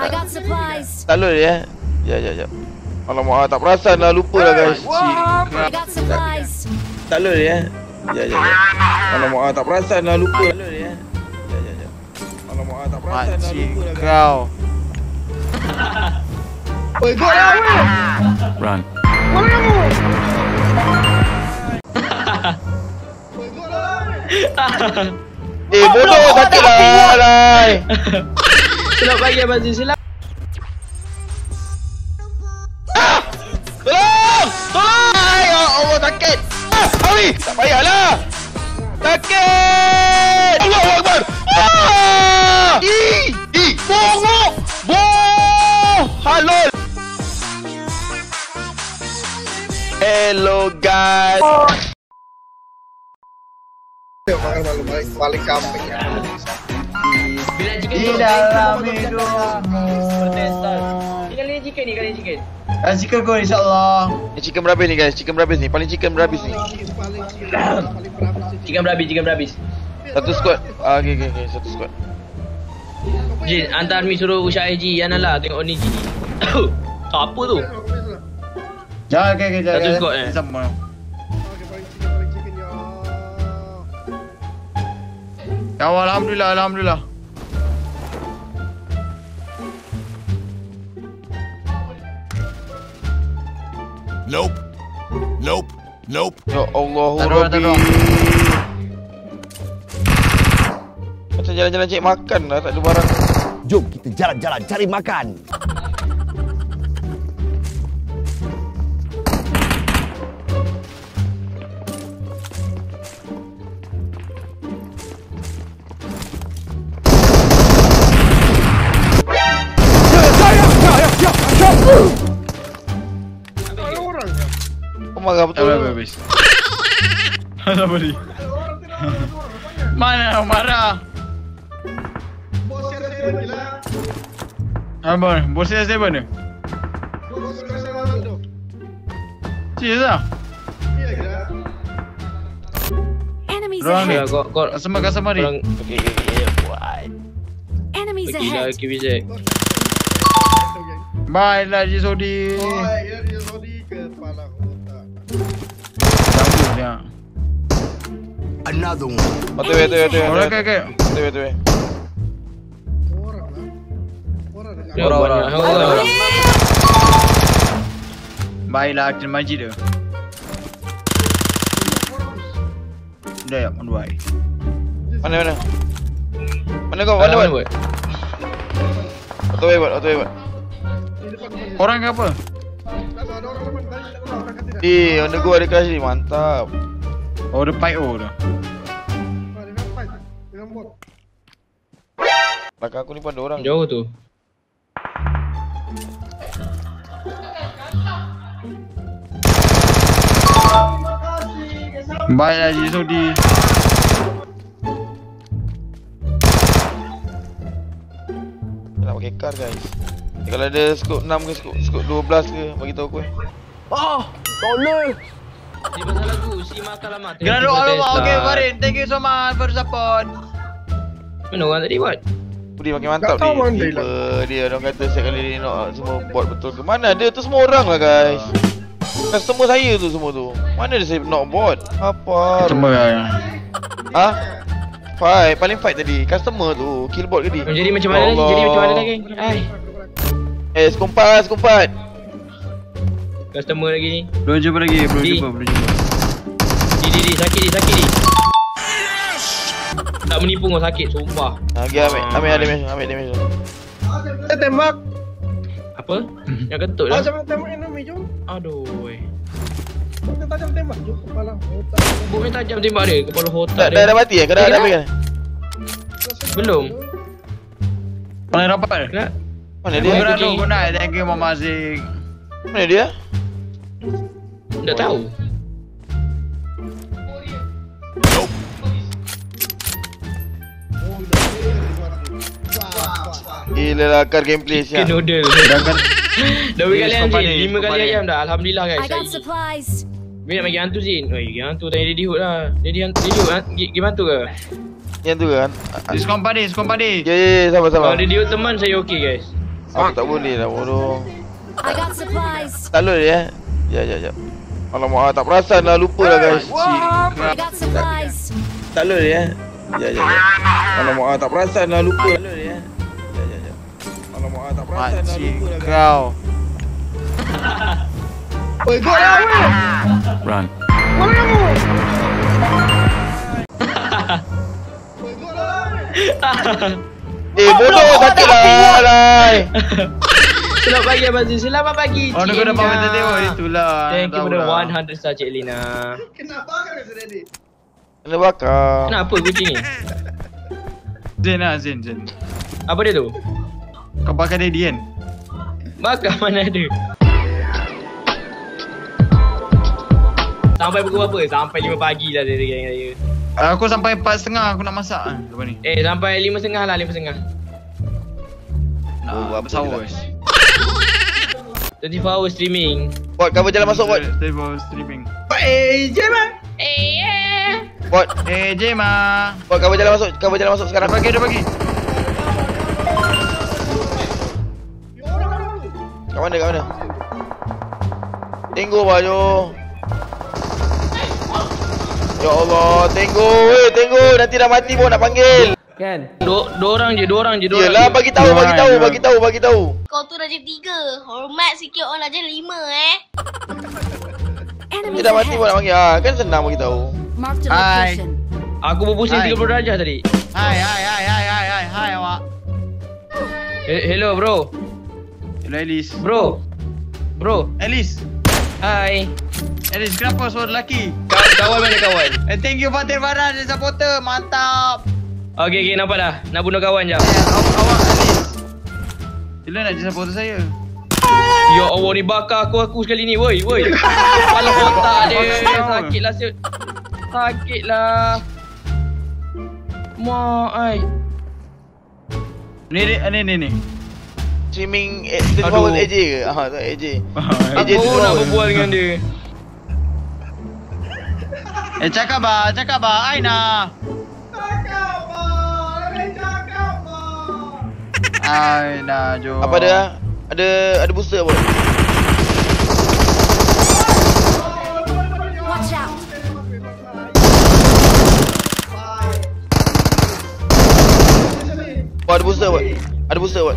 I got supplies. Tak load ya. Ya ya ya. Alamak, ah, tak perasan lah, lupa lah guys. I got supplies. Tak load ya. Ya ya ya. Alamak, ah, tak perasan lah, lupa. Tak load ya. Ya ya ya. Alamak, ah, tak perasan lah, lupa lah guys. kau. Oi, gol lah weh. Run. Kamu. Oi, gol lah. Eh, bodoh sakit lah. Silap bagi Abang Zin silap. Tolong! Tolong! Ya Allah sakit. Ah, Awi, tak payahlah. Sakit! Allah Akbar. Ah! Ih, ih, bongok. Boh! Halol. Hello guys. Malu paling paling kambing ya. Di dalam. Ni kali ni chicken ni kali chicken. Dan chicken kau insyaAllah. Ni chicken berhabis ni guys, chicken berhabis ni. Paling chicken berhabis ni. Chicken berhabis, chicken berhabis. Satu squad. Ah, okey okey okey, satu squad. Jin, hantar mi suruh Usha IG Yana lah tengok ni Jin. Apa tu? Jangan okay, okay, jangan. Satu squad, eh? Sama. Ya. Ya Allah, Alhamdulillah, Alhamdulillah. Nope. Nope. Nope. Ya Allah, ada orang. Macam jalan-jalan cek makan lah, tak ada barang. Jom kita jalan-jalan cari makan. Habis. Apa ni? Mana marah? Gila. Apa? Bos saya siapa ni? Lah? Iya gila. Enemies Wrong. Ya, ahead. kau kau Customer, customer ni. orang Okey okey okey. Enemies pergi lah ahead. KBZ. Bye lah, Jisodi. Oh, Another one. Betul. Orang ke ke? Betul betul. Orang lah. Orang dekat. Ya, banyak orang. Bye lah, kena majid dia. Dah ya, on bye. Mana mana? Mana kau? Mana buat? buat? Auto way buat, auto way buat. Orang ke apa? Ada ada ada. Di, on the go ada ni, mantap. Oh, the Pai O tu. Belakang aku ni pun ada orang. Jauh tu. Bye lah, Jisodi. Nak pakai car guys. Eh, kalau ada scope 6 ke scope, scope 12 ke, bagi tahu aku eh. Ni pasal lagu si makan lama. Kena doa lu. Okay, Farid. Thank you so much for support. Mana orang tadi buat? Budi makin mantap ni. dia Tiba dia orang kata setiap kali dia nak semua bot betul ke. Mana ada tu semua orang lah guys. Customer saya tu semua tu. Mana ada saya nak bot? Apa? Customer lah. Ha? Fight, paling fight tadi. Customer tu, kill bot ke dia? Jadi macam mana lagi? Jadi macam mana lagi? Ai. Eh, sekumpat, sekumpat. Customer lagi ni. Belum jumpa lagi, belum jumpa, belum jumpa. Di di di sakit di sakit di. Tak menipu kau sakit sumpah. Ha, pergi ambil, ambil damage, ambil damage. Saya tembak. Apa? Yang kentut Ah, lah. jangan tembak enemy jom. Aduh. weh. Kita tajam tembak jom kepala otak. Buk ni tajam tembak dia kepala Dah, otak dah, dia. dah mati eh? Kau dah, Eh, dah dah. ambil kan? Belum. Paling rapat. Kena. Mana Dia night. Thank you, Mama Zik. Mana dia? Tak tahu. Gila lah car gameplay Chicken siap. noodle. Dan kan Dah berapa kali anjing? company, Lima kali company. ayam dah. Alhamdulillah guys. I got supplies. Bila nak bagi hantu Zin? Oi, bagi hantu tanya Daddy Hood lah. Daddy hantu, Daddy Hood, game hantu ke? Yang tu kan? This company, this company. Ya, ya, ya, sabar, sabar. Kalau Daddy Hood teman, saya okey guys. Aku tak boleh lah bodoh. I got supplies. Tak dia eh. Ya ya ya. Alamak ah, tak perasan lah lupa lah guys. I got supplies. Tak dia eh. Ya ya ya. Alamak ah, tak perasan lah lupa. Tak dia. Ya guys. kau. Oi, gol lah weh. Run. Mana kamu? Oi, gol lah. Eh bodoh sakit lah. Selamat pagi Abang Zul. Selamat pagi Oh, dia kena power tadi. Oh, itulah. Thank you for the lah. 100 star Cik Elina. Kenapa kan sudah ni? Kena bakar. Kenapa kucing ni? Zen lah, Zen, Zen. Apa dia tu? Kau pakai daddy kan? Bakar mana ada? Sampai pukul berapa? Sampai 5 pagi lah dia dengan saya. Aku sampai 4.30 aku nak masak ah, lepas ni. Eh sampai 5.30 lah 5.30. Nak Oh, oh, apa bersahur. je 24 hour streaming. Bot cover jalan masuk bot. Table streaming. Eh, jam ah. Eh yeah. Bot. Eh, Jema. Bot cover jalan masuk. Cover jalan masuk Dah sekarang. pagi, dah pagi. Kat mana kat mana? Tengok baju. Ya Allah, tengok weh, tengok nanti dah mati pun nak panggil. Kan? Dua, dua orang je, dua orang je, dua Yalah orang je. bagi tahu, bagi tahu, bagi tahu, bagi tahu. Kau tu darjah tiga. Hormat sikit orang darjah lima eh. Dia dah mati pun nak panggil. Ah, kan senang bagi tahu. Location. Aku berpusing Hai. 30 darjah tadi. Hai, hai, hai, hai, hai, hai, hai awak. Eh, hello bro. Hello, Alice. Bro. Bro. Alice. Hai. Alice, kenapa suara lelaki? Kawan, kawan mana kawan? Eh, thank you Fatir Farhan, dia supporter. Mantap. Okey, okey, nampak dah. Nak bunuh kawan jap. Eh, awak, awak, Alice. Bila nak jadi supporter saya? Ya Allah ni bakar aku aku sekali ni woi woi. Kepala otak dia sakit lah siut. Sakit lah. Mak ai. Ni, ni, ni, ni. Streaming eh, 24 Aduh. hours AJ ke? Ah, tak AJ. Aku AJ tu baru nak berbual dengan dia. Eh, cakap bah, cakap bah, Aina. Cakap ah. Eh, cakap ah. Aina, jom. Apa dia? Ada ada booster apa? Watch out. Oh, ada booster apa? Ada booster apa?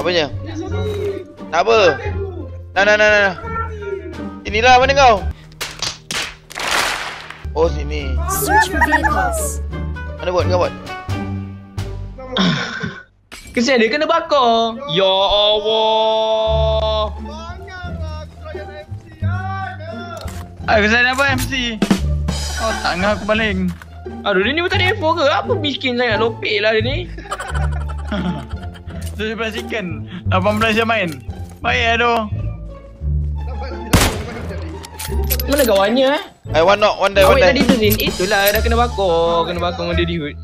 Apanya? Nak apa? Nah, nah, nah, nah. Inilah mana kau? Oh, sini. Search for vehicles. Mana buat? Kau buat? Kesian dia kena bakar. Ya Allah. Aku saya apa MC? Oh, tak ngah aku baling. Aduh dia ni pun tak ada info ke? Apa miskin sangat lopek lah dia ni. 17 chicken. 18 jam main. Baik aduh. Mana kawannya eh? Eh, one knock, one die, one Awak tadi die. tu Zin. Itulah dah kena bakar. Kena bakar dengan dia di hood.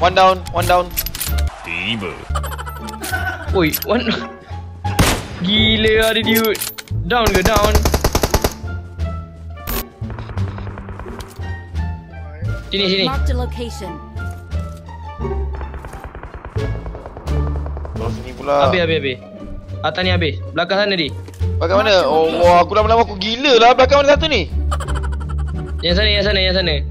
One down, one down. Tiba. Oi, one. Gila lah dia di hood. Down ke down? Sini sini. Marked a location. Sini pula. Habis habis habis. Atas ni habis. Belakang sana di. Belakang mana? Oh, wah, aku lama-lama aku gila lah. Belakang mana satu ni? Yang sana yang sana yang sana.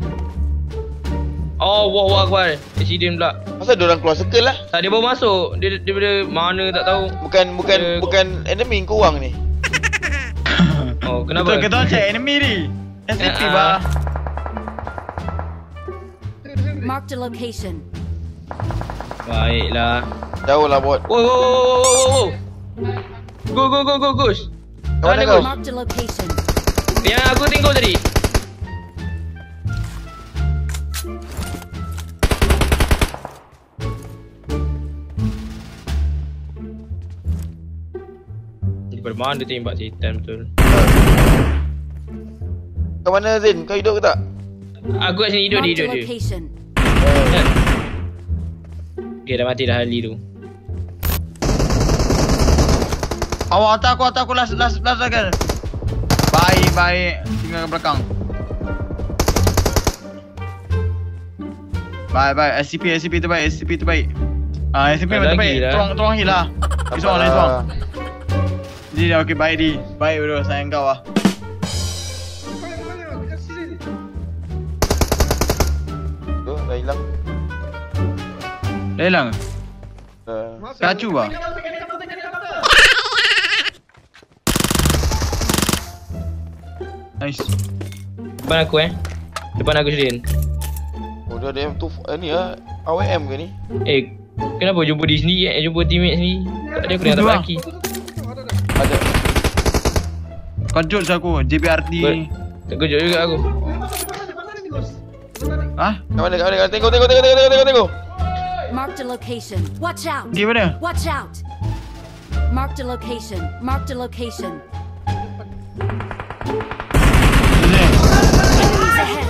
Oh, wah wah akbar. Accident pula. Pasal dia orang keluar circle lah. Tak dia baru masuk. Dia daripada mana tak tahu. Bukan bukan Eh, bukan enemy kau orang ni. Oh, kenapa? Betul kita orang check enemy ni. SCP Ah, bah. Marked a location. Baiklah. Jauh lah bot. Wow, wow, wow, wow, wow, wow. Go, go, go, go, go. Mana kau? Marked a location. Yang aku tengok tadi. Daripada mana dia tembak setan betul. Kat mana Zain? Kau hidup ke tak? Aku kat sini hidup dia, hidup dia. Kan? Okay, dah mati dah Ali tu. Awak atas aku, atas aku last, last, last second. Baik, baik. Tinggal ke belakang. Baik, baik. SCP, SCP terbaik, SCP terbaik. Ah, SCP Lagi terbaik. lah. Tolong, tolong heal lah. Tak Nice one, nice apalah. one. Di, okey, baik di. Baik bro, sayang kau lah. Dah hilang ke? Dah. Kacu lah. Nice. Depan aku eh. Depan aku Shirin. Oh dia ada M2 eh, ni ah AWM ke ni? Eh, kenapa jumpa di sini eh? Jumpa teammate sini. Tak ada aku Itu tak laki. Ada. Kejut aku, JBRT. Terkejut juga aku. Ah, Kat mana kat mana? Kat- Tengok tengok tengok tengok tengok tengok. Marked a location. Watch out. di mana? Watch out. Marked a location. Marked a location. Di sini. Enemies ahead.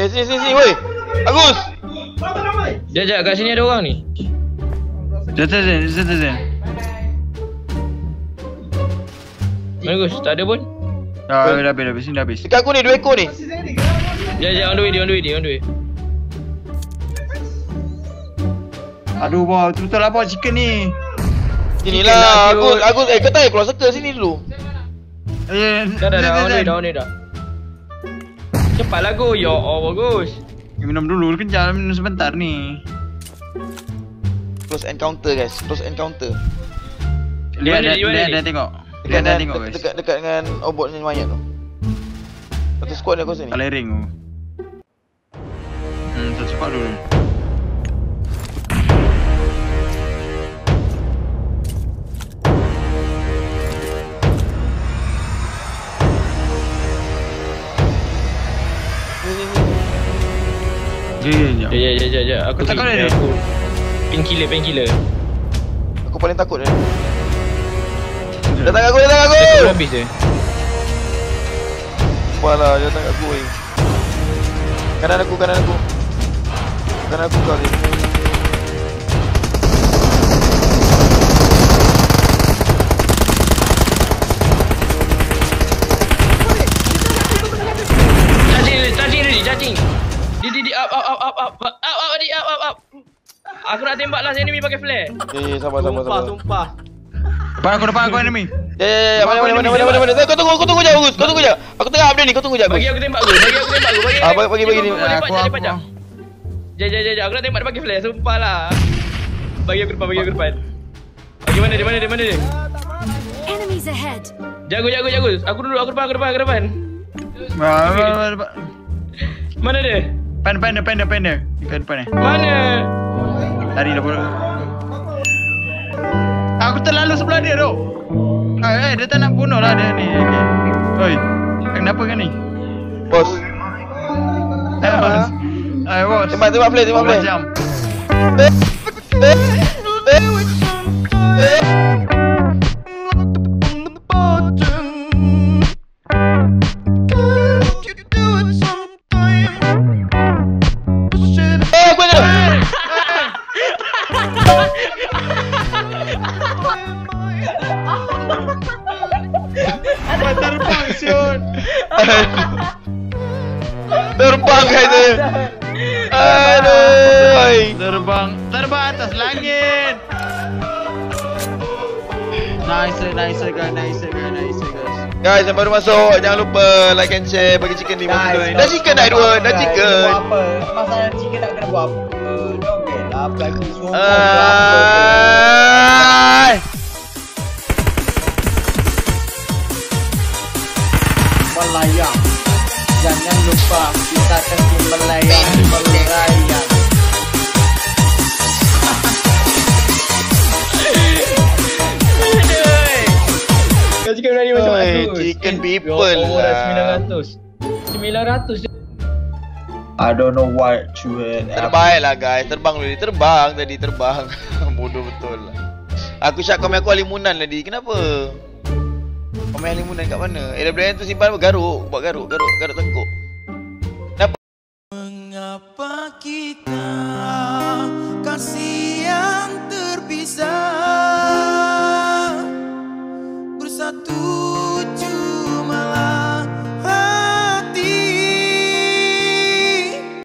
Eh sini sini sini woi. Agus. Jap jap kat sini ada orang ni. Jatuh sini, jatuh sini. Mana Gus? Tak ada pun. Dah, dah habis, dah habis, sini dah habis. Dekat aku ni dua ekor ni. Jap jap on the way dia on the way dia on the way. Aduh, bawah, betul lah bawah chicken ni. Sini lah. Agus Agus eh kata keluar circle sini dulu. Eh, Dah dah dah jatuh, on the way dah on the way dah. Cepatlah go. Ya Allah Gus. Minum dulu, kejap, minum sebentar ni. Close encounter guys. Close encounter. Lihat, lihat, lihat, dah tengok. Dekat dengan, tengok, dekat, dekat, dekat dengan obot ni mayat tu. Satu squad ni aku rasa ni? Tak layering tu. Hmm, tak cepat dulu. Ya ya ya ya ya. Aku takut dia. aku. Pinkiller pinkiller aku paling takut dia Datang aku, datang aku. aku. Habis je. Kepala dia tak aku lah, oi. Kanan aku, kanan aku. Kanan aku kau ni. Aku nak tembak last enemy pakai flare. Eh, sabar, sabar, sabar. Tumpah, tumpah. Depan aku, depan aku enemy. Ya, ya, ya, mana, mana, mana, mana, mana, mana. Kau tunggu, kau tunggu je, Agus. Kau tunggu je. Aku tengah update ni, kau tunggu je, Agus. Bagi aku tembak aku, bagi aku tembak aku, bagi. Ah, bagi- bagi- bagi ni. Aku tembak, Aku, aku. Jap jap jap, jap. aku nak tembak dia pakai flare, sumpah lah. Bagi aku depan, bagi aku depan. Bagi mana dia, mana dia, mana dia? Enemies ahead. Jago, jago, jago. Aku dulu, aku depan, aku depan, aku depan. Mana dia? Depan, depan, depan dia. Dekat depan ni. Mana? Lari dah bodoh. Aku terlalu sebelah dia tu. Eh, eh, dia tak nak bunuh lah dia ni. Okay. Oi, kenapa kan ni? Bos. Eh, bos. Eh, bos. Tembak, tembak play, tembak play. Macam. Eh, Terbang guys dia. Aduh. Terbang, terbang atas langit. Nice, nice guys, nice guys, nice guys. Guys yang baru masuk jangan lupa like and share bagi chicken di muka ni. Dah chicken dah dua, dah chicken. apa? Masalah chicken nak kena buat apa? Okey lah, bagi semua Lupa kita kena melayang, melayang. Kau cakap berani macam mana? chicken people lah. dah 900. 900 je. I don't know what to. Terbaik lah guys, terbang dulu. Terbang tadi terbang. Bodoh betul lah. Aku syak komen aku alimunan tadi. Kenapa? Komen alimunan kat mana? AWM tu simpan apa? Garuk. Buat garuk, garuk, garuk tengkuk.